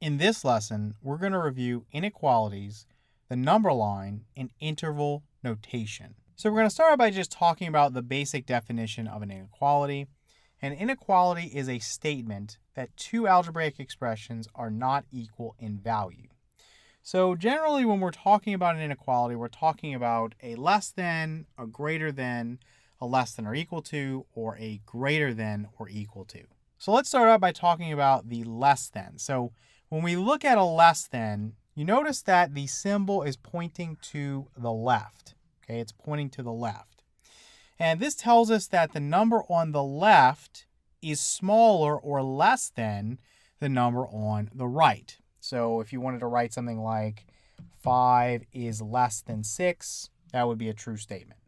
In this lesson, we're going to review inequalities, the number line, and interval notation. So we're going to start by just talking about the basic definition of an inequality. An inequality is a statement that two algebraic expressions are not equal in value. So generally when we're talking about an inequality, we're talking about a less than, a greater than, a less than or equal to, or a greater than or equal to. So let's start out by talking about the less than. So when we look at a less than, you notice that the symbol is pointing to the left. Okay, it's pointing to the left. And this tells us that the number on the left is smaller or less than the number on the right. So if you wanted to write something like 5 is less than 6, that would be a true statement.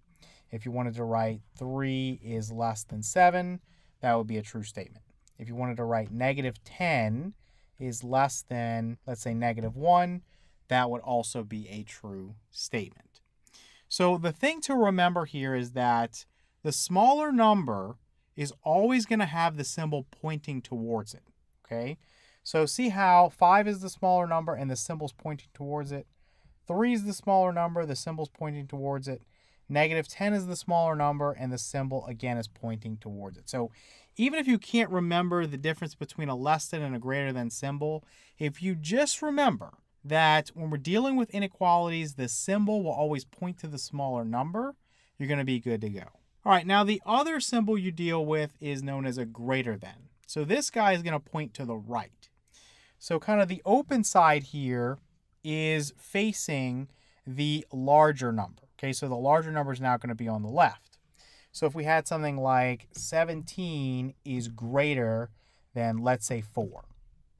If you wanted to write 3 is less than 7, that would be a true statement. If you wanted to write negative 10 is less than, let's say, negative 1, that would also be a true statement. So the thing to remember here is that the smaller number is always going to have the symbol pointing towards it, okay? So see how 5 is the smaller number and the symbol's pointing towards it. 3 is the smaller number, the symbol's pointing towards it. Negative 10 is the smaller number and the symbol again is pointing towards it. So even if you can't remember the difference between a less than and a greater than symbol, if you just remember that when we're dealing with inequalities, the symbol will always point to the smaller number, you're going to be good to go. All right, now the other symbol you deal with is known as a greater than. So this guy is going to point to the right. So kind of the open side here is facing the larger number. Okay, so the larger number is now going to be on the left. So if we had something like 17 is greater than, let's say, 4,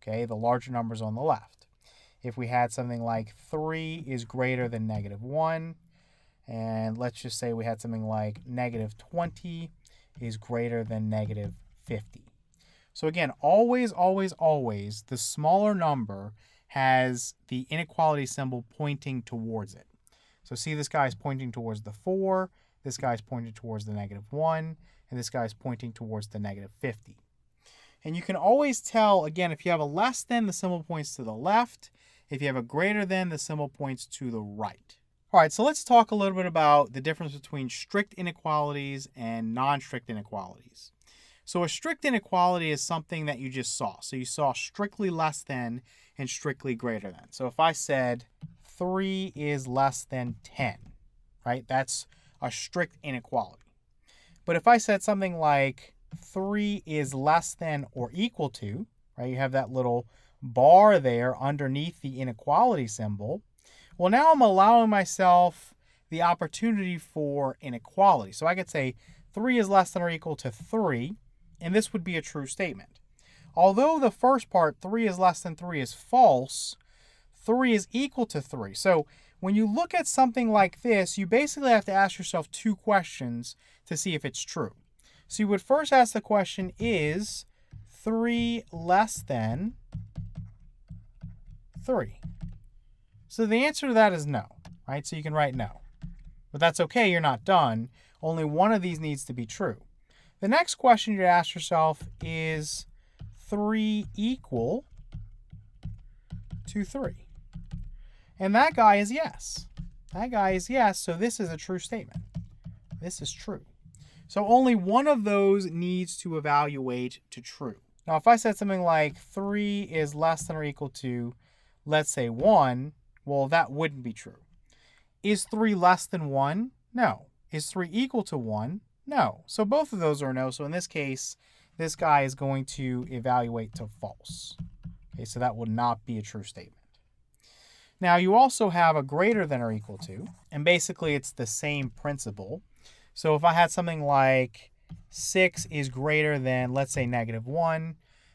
okay, the larger number is on the left. If we had something like 3 is greater than negative 1, and let's just say we had something like negative 20 is greater than negative 50. So again, always, always, always, the smaller number has the inequality symbol pointing towards it. So see this guy is pointing towards the 4, this guy's pointing towards the negative 1, and this guy's pointing towards the negative 50. And you can always tell, again, if you have a less than, the symbol points to the left. If you have a greater than, the symbol points to the right. All right, so let's talk a little bit about the difference between strict inequalities and non-strict inequalities. So a strict inequality is something that you just saw. So you saw strictly less than and strictly greater than. So if I said 3 is less than 10, right? That's a strict inequality. But if I said something like 3 is less than or equal to, right, you have that little bar there underneath the inequality symbol, well, now I'm allowing myself the opportunity for inequality. So I could say 3 is less than or equal to 3, and this would be a true statement. Although the first part, 3 is less than 3, is false, 3 is equal to 3. So when you look at something like this, you basically have to ask yourself two questions to see if it's true. So you would first ask the question, is 3 less than 3? So the answer to that is no, right? So you can write no. But that's okay, you're not done. Only one of these needs to be true. The next question you ask yourself is 3 equal to 3? And that guy is yes. That guy is yes, so this is a true statement. This is true. So only one of those needs to evaluate to true. Now, if I said something like 3 is less than or equal to, let's say 1, well, that wouldn't be true. Is 3 less than 1? No. Is 3 equal to 1? No. So both of those are no. So in this case, this guy is going to evaluate to false. Okay, so that would not be a true statement. Now you also have a greater than or equal to, and basically it's the same principle. So if I had something like 6 is greater than, let's say, negative 1,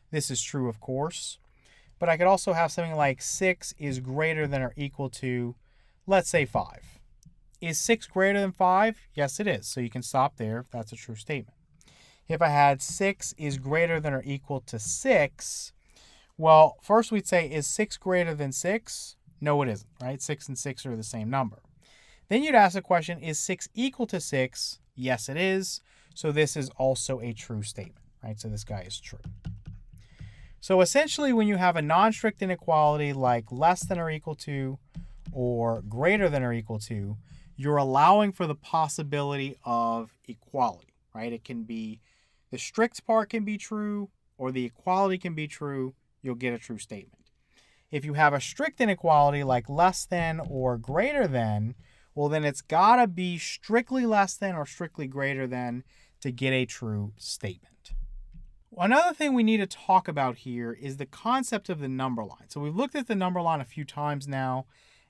this is true, of course. But I could also have something like 6 is greater than or equal to, let's say, 5. Is 6 greater than 5? Yes, it is. So you can stop there if that's a true statement. If I had 6 is greater than or equal to 6, well, first we'd say, is 6 greater than 6? No, it isn't, right? 6 and 6 are the same number. Then you'd ask the question, is 6 equal to 6? Yes, it is. So this is also a true statement, right? So this guy is true. So essentially, when you have a non-strict inequality like less than or equal to or greater than or equal to, you're allowing for the possibility of equality, right? It can be the strict part can be true or the equality can be true. You'll get a true statement. If you have a strict inequality like less than or greater than, well, then it's got to be strictly less than or strictly greater than to get a true statement. Another thing we need to talk about here is the concept of the number line. So we've looked at the number line a few times now,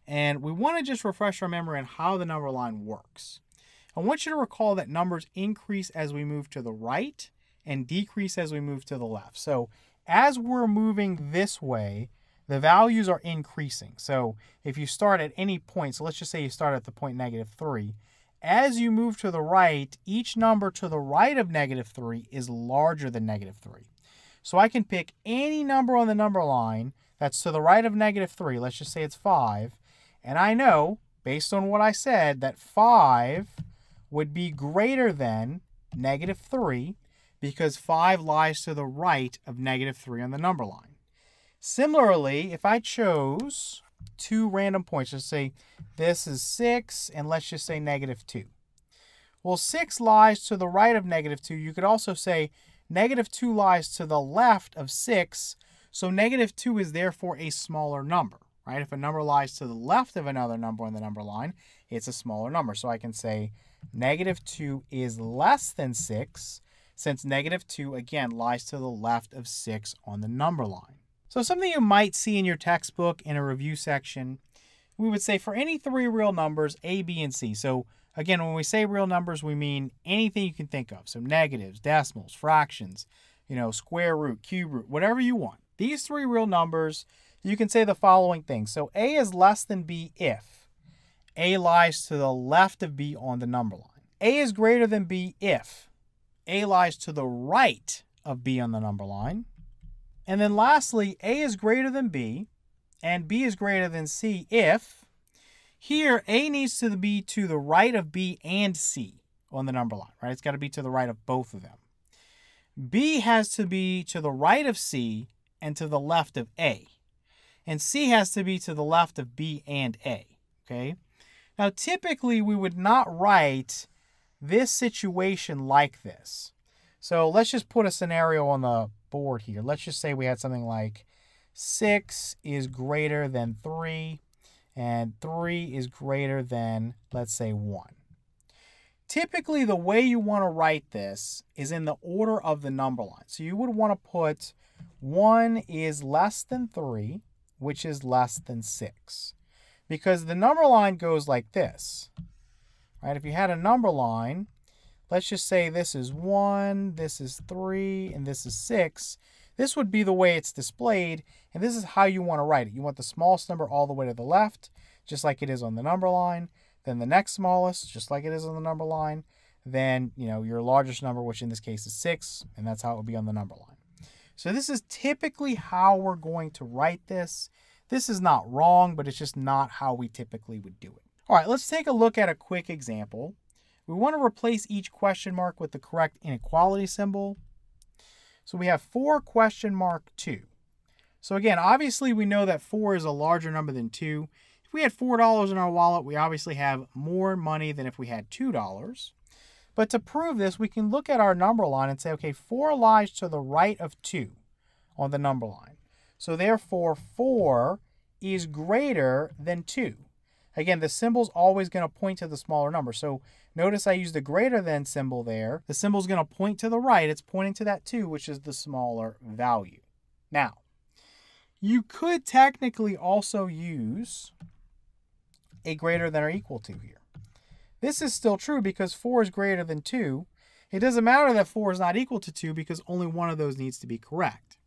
and we want to just refresh our memory on how the number line works. I want you to recall that numbers increase as we move to the right and decrease as we move to the left. So as we're moving this way, the values are increasing. So if you start at any point, so let's just say you start at the point negative 3, as you move to the right, each number to the right of negative 3 is larger than negative 3. So I can pick any number on the number line that's to the right of negative 3, let's just say it's 5, and I know, based on what I said, that 5 would be greater than negative 3 because 5 lies to the right of negative 3 on the number line. Similarly, if I chose two random points, let's say this is 6, and let's just say negative 2. Well, 6 lies to the right of negative 2. You could also say negative 2 lies to the left of 6, so negative 2 is therefore a smaller number, right? If a number lies to the left of another number on the number line, it's a smaller number. So I can say negative 2 is less than 6, since negative 2, again, lies to the left of 6 on the number line. So something you might see in your textbook in a review section, we would say for any three real numbers, A, B, and C. So again, when we say real numbers, we mean anything you can think of. So negatives, decimals, fractions, you know, square root, cube root, whatever you want. These three real numbers, you can say the following things. So A is less than B if A lies to the left of B on the number line. A is greater than B if A lies to the right of B on the number line. And then lastly, A is greater than B and B is greater than C if here A needs to be to the right of B and C on the number line, right? It's got to be to the right of both of them. B has to be to the right of C and to the left of A. And C has to be to the left of B and A, okay? Now, typically, we would not write this situation like this. So let's just put a scenario on the board here. Let's just say we had something like 6 is greater than 3, and 3 is greater than, let's say, 1. Typically, the way you want to write this is in the order of the number line. So you would want to put 1 is less than 3, which is less than 6. Because the number line goes like this. Right? If you had a number line, let's just say this is 1, this is 3, and this is 6. This would be the way it's displayed, and this is how you want to write it. You want the smallest number all the way to the left, just like it is on the number line. Then the next smallest, just like it is on the number line. Then, you know, your largest number, which in this case is 6, and that's how it would be on the number line. So this is typically how we're going to write this. This is not wrong, but it's just not how we typically would do it. All right, let's take a look at a quick example. We want to replace each question mark with the correct inequality symbol. So we have 4 question mark 2. So again, obviously we know that 4 is a larger number than 2. If we had $4 in our wallet, we obviously have more money than if we had $2. But to prove this, we can look at our number line and say, okay, 4 lies to the right of 2 on the number line. So therefore, 4 is greater than 2. Again, the symbol's always going to point to the smaller number. So notice I use the greater than symbol there. The symbol's going to point to the right. It's pointing to that 2, which is the smaller value. Now, you could technically also use a greater than or equal to here. This is still true because 4 is greater than 2. It doesn't matter that 4 is not equal to 2 because only one of those needs to be correct.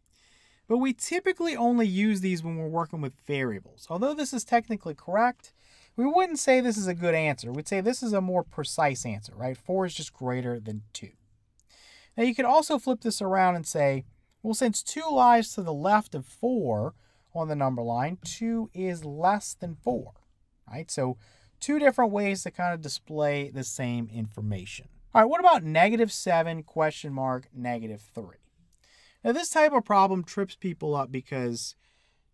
But we typically only use these when we're working with variables. Although this is technically correct, we wouldn't say this is a good answer. We'd say this is a more precise answer, right? 4 is just greater than 2. Now you could also flip this around and say, well, since 2 lies to the left of 4 on the number line, 2 is less than 4, right? So two different ways to kind of display the same information. All right, what about negative 7 question mark negative 3? Now, this type of problem trips people up because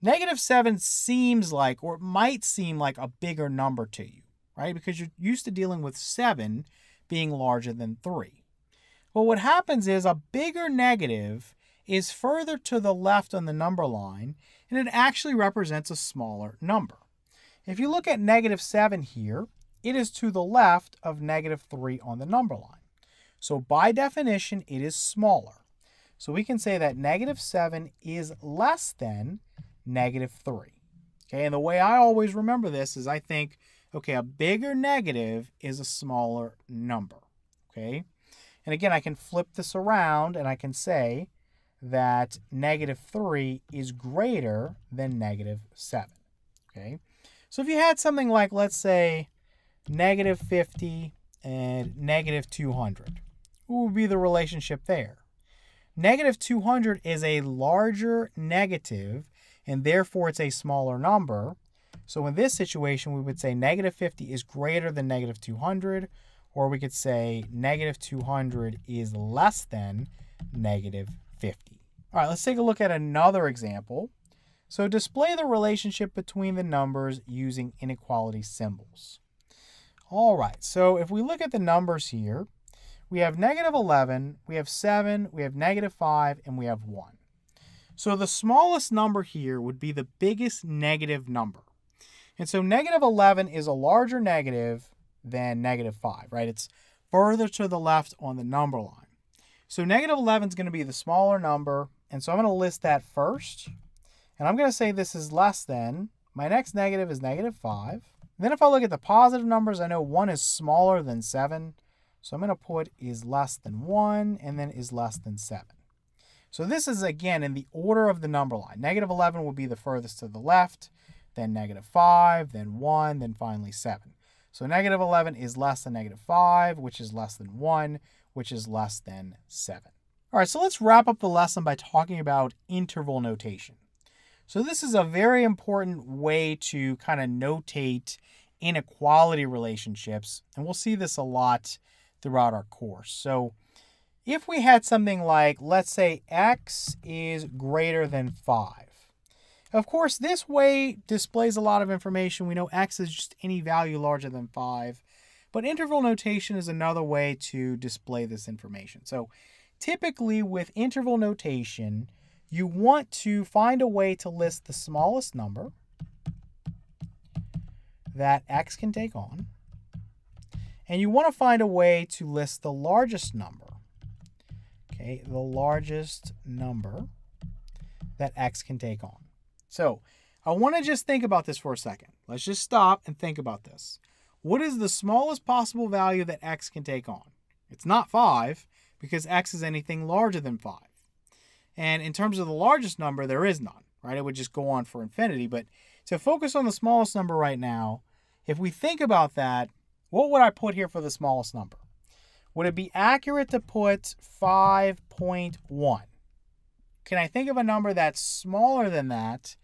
negative 7 seems like, or it might seem like a bigger number to you, right? Because you're used to dealing with 7 being larger than 3. Well, what happens is a bigger negative is further to the left on the number line, and it actually represents a smaller number. If you look at negative 7 here, it is to the left of negative 3 on the number line. So by definition, it is smaller. So we can say that negative 7 is less than negative 3. Okay, and the way I always remember this is I think, okay, a bigger negative is a smaller number. Okay, and again, I can flip this around and I can say that negative 3 is greater than negative 7. Okay, so if you had something like, let's say, negative 50 and negative 200, what would be the relationship there? Negative 200 is a larger negative, and therefore it's a smaller number. So in this situation, we would say negative 50 is greater than negative 200, or we could say negative 200 is less than negative 50. All right, let's take a look at another example. So display the relationship between the numbers using inequality symbols. All right, so if we look at the numbers here, we have negative 11, we have 7, we have negative 5, and we have 1. So the smallest number here would be the biggest negative number. And so negative 11 is a larger negative than negative 5, right? It's further to the left on the number line. So negative 11 is going to be the smaller number, and so I'm going to list that first. And I'm going to say this is less than, my next negative is negative 5. Then if I look at the positive numbers, I know 1 is smaller than 7. So I'm going to put is less than 1 and then is less than 7. So this is, again, in the order of the number line. Negative 11 will be the furthest to the left, then negative 5, then 1, then finally 7. So negative 11 is less than negative 5, which is less than 1, which is less than 7. All right, so let's wrap up the lesson by talking about interval notation. So this is a very important way to kind of notate inequality relationships, and we'll see this a lot throughout our course. So if we had something like, let's say x is greater than 5. Of course, this way displays a lot of information. We know x is just any value larger than 5. But interval notation is another way to display this information. So typically with interval notation, you want to find a way to list the smallest number that x can take on. And you want to find a way to list the largest number, okay, the largest number that x can take on. So I want to just think about this for a second. Let's just stop and think about this. What is the smallest possible value that x can take on? It's not 5 because x is anything larger than 5. And in terms of the largest number, there is none, right? It would just go on for infinity. But to focus on the smallest number right now, if we think about that, what would I put here for the smallest number? Would it be accurate to put 5.1? Can I think of a number that's smaller than that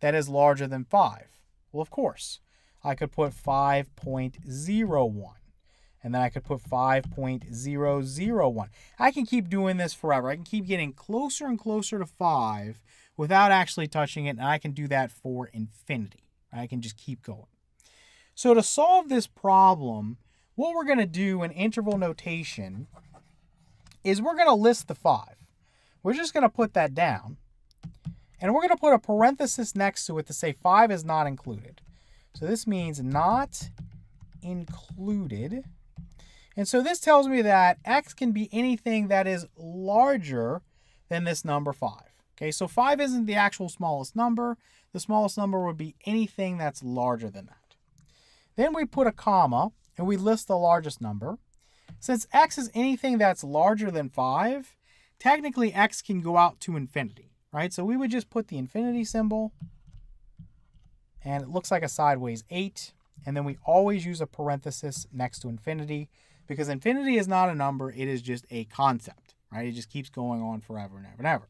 that is larger than 5? Well, of course. I could put 5.01. And then I could put 5.001. I can keep doing this forever. I can keep getting closer and closer to 5 without actually touching it. And I can do that for infinity. I can just keep going. So to solve this problem, what we're going to do in interval notation is we're going to list the 5. We're just going to put that down. And we're going to put a parenthesis next to it to say 5 is not included. So this means not included. And so this tells me that x can be anything that is larger than this number 5. Okay, so 5 isn't the actual smallest number. The smallest number would be anything that's larger than that. Then we put a comma and we list the largest number. Since x is anything that's larger than 5, technically x can go out to infinity, right? So we would just put the infinity symbol and it looks like a sideways 8. And then we always use a parenthesis next to infinity because infinity is not a number, it is just a concept, right? It just keeps going on forever and ever and ever.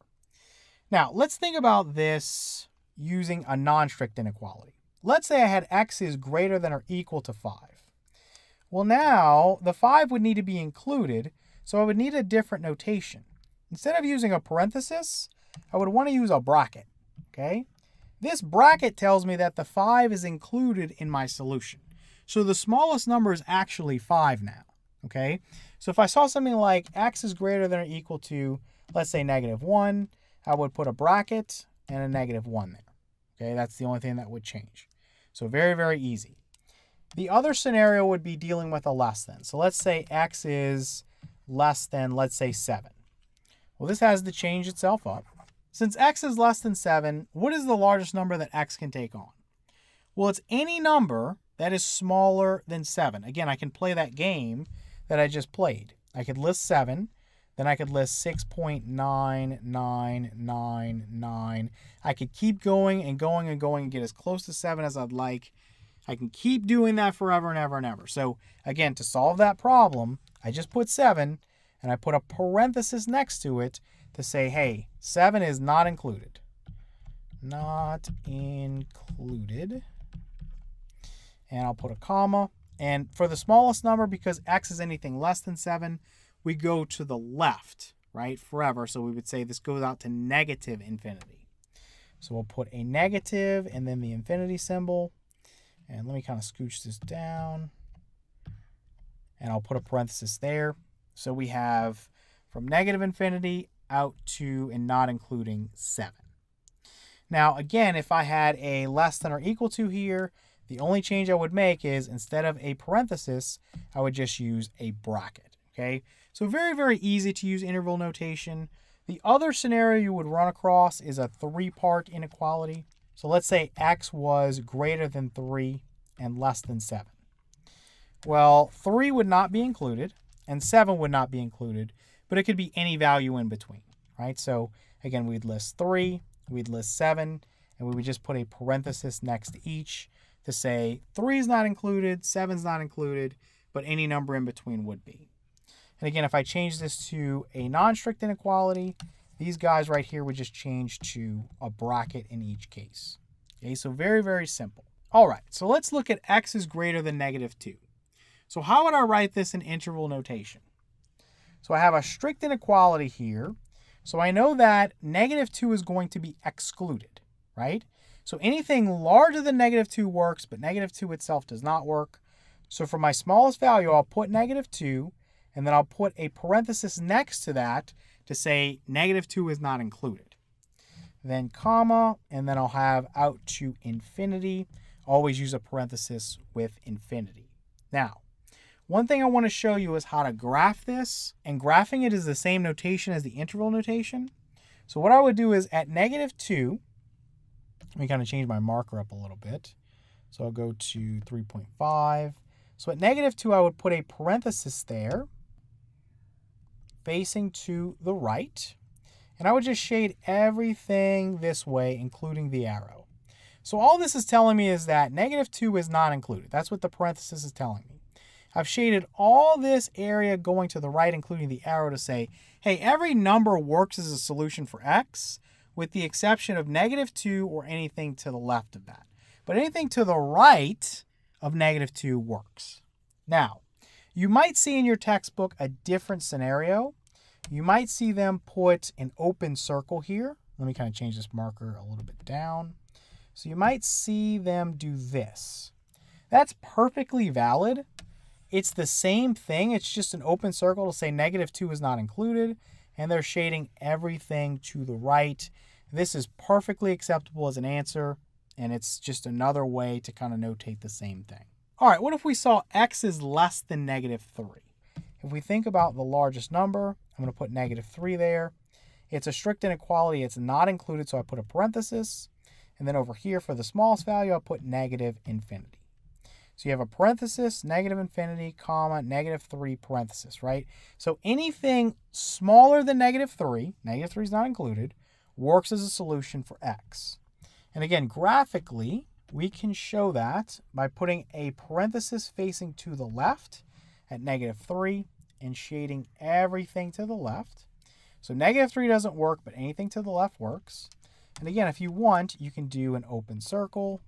Now, let's think about this using a non-strict inequality. Let's say I had x is greater than or equal to 5. Well, now the 5 would need to be included, so I would need a different notation. instead of using a parenthesis, I would want to use a bracket, okay? This bracket tells me that the 5 is included in my solution. So the smallest number is actually 5 now, okay? So if I saw something like x is greater than or equal to, let's say negative 1, I would put a bracket and a negative 1 there. Okay, that's the only thing that would change. So very, very easy. The other scenario would be dealing with a less than. So let's say x is less than, let's say, 7. Well, this has to change itself up. Since x is less than 7, what is the largest number that x can take on? Well, it's any number that is smaller than 7. Again, I can play that game that I just played. I could list 7, then I could list 6.9999. I could keep going and going and going and get as close to 7 as I'd like. I can keep doing that forever and ever and ever. So again, to solve that problem, I just put 7 and I put a parenthesis next to it to say, hey, 7 is not included. Not included. And I'll put a comma. And for the smallest number, because x is anything less than 7, we go to the left, right, forever. So we would say this goes out to negative infinity. So we'll put a negative and then the infinity symbol. And let me kind of scooch this down. And I'll put a parenthesis there. So we have from negative infinity out to and not including 7. Now, again, if I had a less than or equal to here, the only change I would make is instead of a parenthesis, I would just use a bracket. Okay, so very, very easy to use interval notation. The other scenario you would run across is a three-part inequality. So let's say x was greater than 3 and less than 7. Well, 3 would not be included, and 7 would not be included, but it could be any value in between, right? So again, we'd list 3, we'd list 7, and we would just put a parenthesis next to each to say 3 is not included, 7 is not included, but any number in between would be. And again, if I change this to a non-strict inequality, these guys right here would just change to a bracket in each case. Okay, so very, very simple. All right, so let's look at x is greater than negative 2. So how would I write this in interval notation? So I have a strict inequality here. So I know that negative 2 is going to be excluded, right? So anything larger than negative 2 works, but negative 2 itself does not work. So for my smallest value, I'll put negative 2, and then I'll put a parenthesis next to that to say negative 2 is not included. Then comma, and then I'll have out to infinity. Always use a parenthesis with infinity. Now, one thing I want to show you is how to graph this, and graphing it is the same notation as the interval notation. So what I would do is at negative 2, let me kind of change my marker up a little bit. So I'll go to 3.5. So at negative 2, I would put a parenthesis there facing to the right. And I would just shade everything this way, including the arrow. So all this is telling me is that negative 2 is not included. That's what the parenthesis is telling me. I've shaded all this area going to the right, including the arrow, to say, hey, every number works as a solution for x, with the exception of negative 2 or anything to the left of that. But anything to the right of negative 2 works. Now, you might see in your textbook a different scenario. You might see them put an open circle here. Let me kind of change this marker a little bit down. So you might see them do this. That's perfectly valid. It's the same thing. It's just an open circle to say negative 2 is not included. And they're shading everything to the right. This is perfectly acceptable as an answer. And it's just another way to kind of notate the same thing. All right, what if we saw x is less than negative 3? If we think about the largest number, I'm going to put negative 3 there. It's a strict inequality. It's not included, so I put a parenthesis. And then over here for the smallest value, I'll put negative infinity. So you have a parenthesis, negative infinity, comma, negative 3, parenthesis, right? So anything smaller than negative 3, negative 3 is not included, works as a solution for x. And again, graphically, we can show that by putting a parenthesis facing to the left at negative 3 and shading everything to the left. So negative 3 doesn't work, but anything to the left works. And again, if you want, you can do an open circle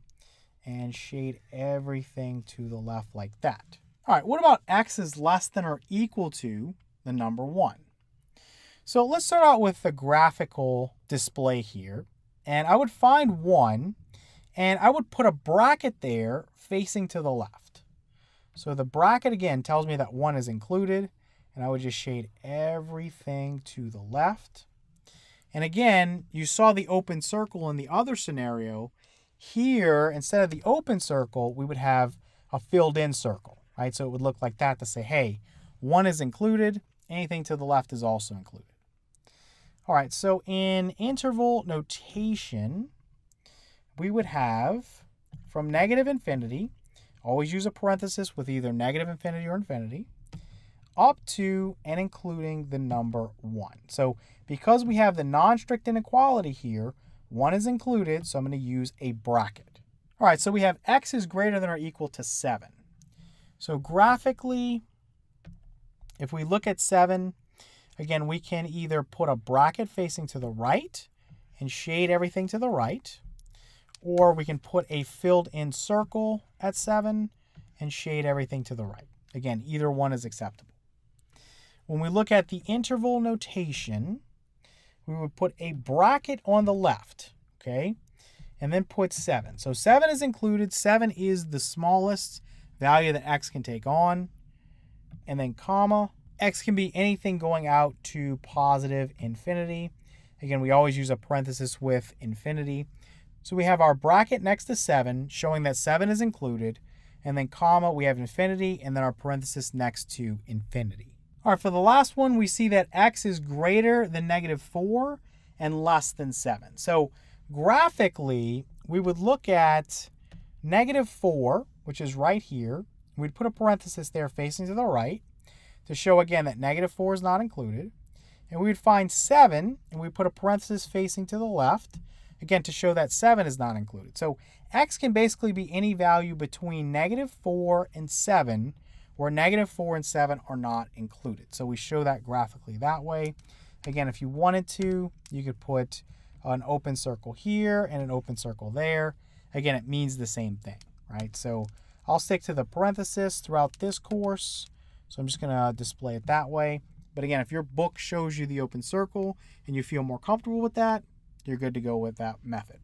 and shade everything to the left like that. All right, what about x is less than or equal to the number 1? So let's start out with the graphical display here. And I would find 1, and I would put a bracket there facing to the left. So the bracket, again, tells me that 1 is included, and I would just shade everything to the left. And again, you saw the open circle in the other scenario. Here, instead of the open circle, we would have a filled in circle, right? So it would look like that to say, hey, one is included, anything to the left is also included. All right, so in interval notation, we would have from negative infinity, always use a parenthesis with either negative infinity or infinity, up to and including the number 1. So because we have the non-strict inequality here, 1 is included, so I'm going to use a bracket. All right, so we have x is greater than or equal to 7. So graphically, if we look at 7, again, we can either put a bracket facing to the right and shade everything to the right, or we can put a filled in circle at 7 and shade everything to the right. Again, either one is acceptable. When we look at the interval notation, we would put a bracket on the left, okay, and then put 7. So 7 is included. 7 is the smallest value that x can take on. And then comma, x can be anything going out to positive infinity. Again, we always use a parenthesis with infinity. So we have our bracket next to 7 showing that 7 is included. And then comma, we have infinity, and then our parenthesis next to infinity. All right, for the last one, we see that x is greater than negative 4 and less than 7. So graphically, we would look at negative 4, which is right here. We'd put a parenthesis there facing to the right to show again that negative 4 is not included. And we would find 7, and we put a parenthesis facing to the left, again to show that 7 is not included. So x can basically be any value between negative 4 and 7 where negative 4 and 7 are not included. So we show that graphically that way. Again, if you wanted to, you could put an open circle here and an open circle there. Again, it means the same thing, right? So I'll stick to the parenthesis throughout this course. So I'm just going to display it that way. But again, if your book shows you the open circle and you feel more comfortable with that, you're good to go with that method.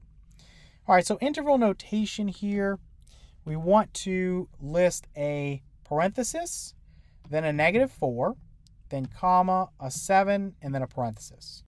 All right, so interval notation here, we want to list a parenthesis, then a negative 4, then comma, a 7, and then a parenthesis.